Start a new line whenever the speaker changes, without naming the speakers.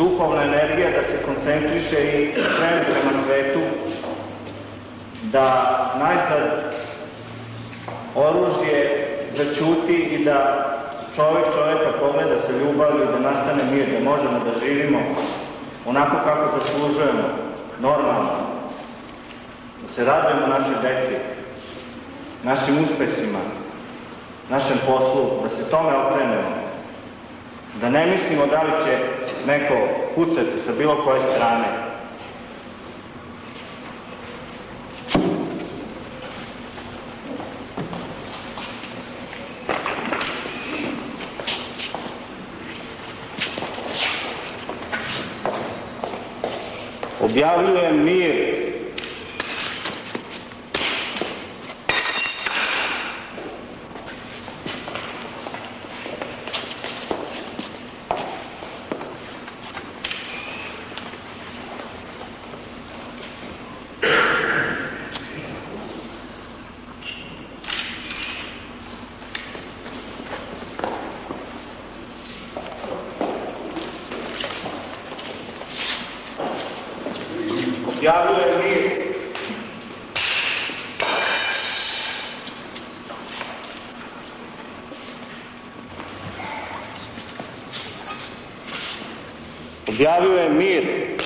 duhovna energija da se koncentriše i krene prema svetu, da najzad oružje začuti i da čovjek čovjeka pogleda sa ljubavlju, da nastane mir, da možemo da živimo onako kako zaslužujemo, normalno, da se radujemo našoj deci, našim uspesima, našem poslu, da se tome okrenemo, da ne mislimo da li će neko pucati sa bilo koje strane. Objavljujem mir Objavljujem mir Objavljujem mir